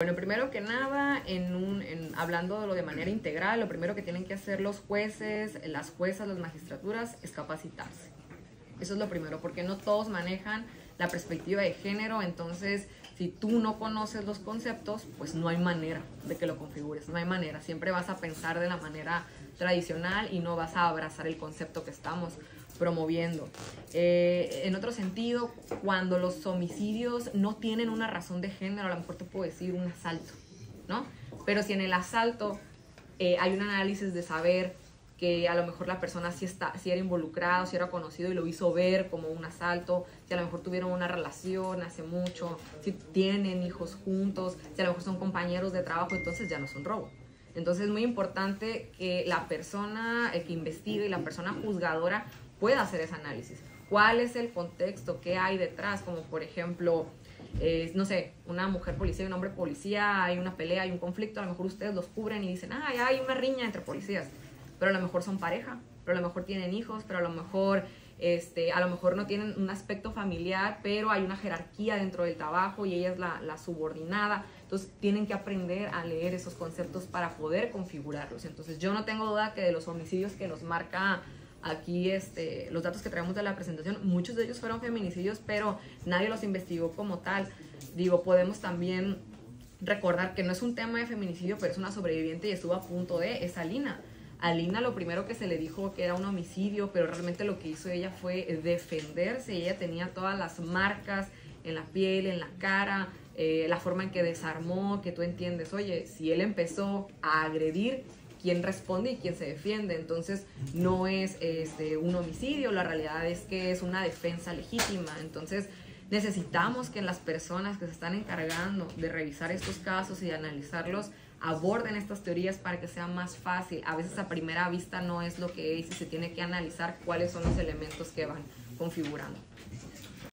Bueno, primero que nada, en un, en, hablando de manera integral, lo primero que tienen que hacer los jueces, las juezas, las magistraturas es capacitarse. Eso es lo primero, porque no todos manejan la perspectiva de género, entonces si tú no conoces los conceptos, pues no hay manera de que lo configures, no hay manera, siempre vas a pensar de la manera tradicional y no vas a abrazar el concepto que estamos promoviendo. Eh, en otro sentido, cuando los homicidios no tienen una razón de género, a lo mejor te puedo decir un asalto, ¿no? Pero si en el asalto eh, hay un análisis de saber que a lo mejor la persona sí, está, sí era involucrada, sí era conocido y lo hizo ver como un asalto, si a lo mejor tuvieron una relación hace mucho, si tienen hijos juntos, si a lo mejor son compañeros de trabajo, entonces ya no son robo. Entonces es muy importante que la persona que investigue y la persona juzgadora pueda hacer ese análisis. ¿Cuál es el contexto? ¿Qué hay detrás? Como por ejemplo, eh, no sé, una mujer policía y un hombre policía, hay una pelea, hay un conflicto, a lo mejor ustedes los cubren y dicen, ah, hay una riña entre policías, pero a lo mejor son pareja, pero a lo mejor tienen hijos, pero a lo mejor, este, a lo mejor no tienen un aspecto familiar, pero hay una jerarquía dentro del trabajo y ella es la, la subordinada. Entonces tienen que aprender a leer esos conceptos para poder configurarlos. Entonces yo no tengo duda que de los homicidios que nos marca aquí este, los datos que traemos de la presentación, muchos de ellos fueron feminicidios, pero nadie los investigó como tal. Digo, podemos también recordar que no es un tema de feminicidio, pero es una sobreviviente y estuvo a punto de, es Alina. Alina lo primero que se le dijo que era un homicidio, pero realmente lo que hizo ella fue defenderse. Ella tenía todas las marcas en la piel, en la cara, eh, la forma en que desarmó, que tú entiendes, oye, si él empezó a agredir, quién responde y quién se defiende. Entonces no es este, un homicidio, la realidad es que es una defensa legítima. Entonces necesitamos que las personas que se están encargando de revisar estos casos y de analizarlos aborden estas teorías para que sea más fácil. A veces a primera vista no es lo que es y se tiene que analizar cuáles son los elementos que van configurando.